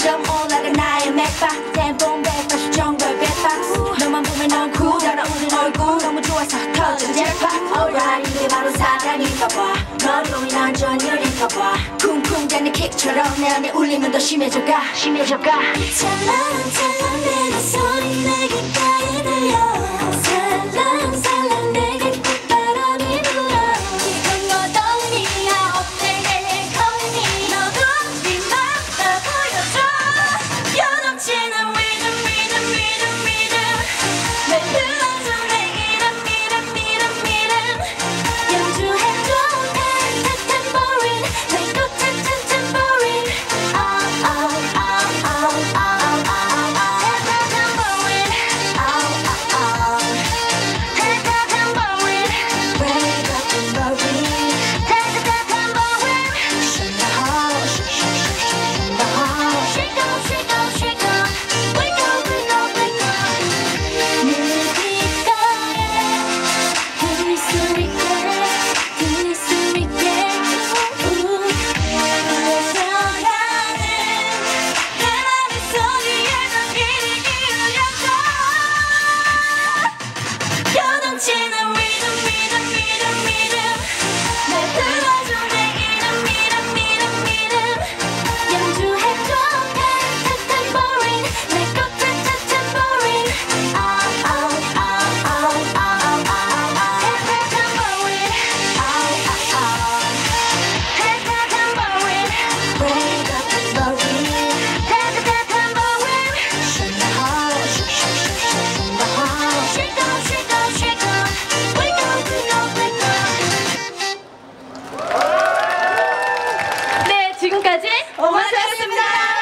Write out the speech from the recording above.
점점 올라가 나의 맥박. 땜뽕 백박 수정별 백박. 너만 보면 넌 쿨하다 우린 얼굴 너무 좋아서 터져 잭박 Alright 이게 바로 사랑인가봐 널 보면 난 전율인가봐 쿵쿵대는 킥처럼 내 안에 울리면 더 심해져가 심해져가 찬란한 찬란한 소리 내게까지 지금까지 오마자였습니다.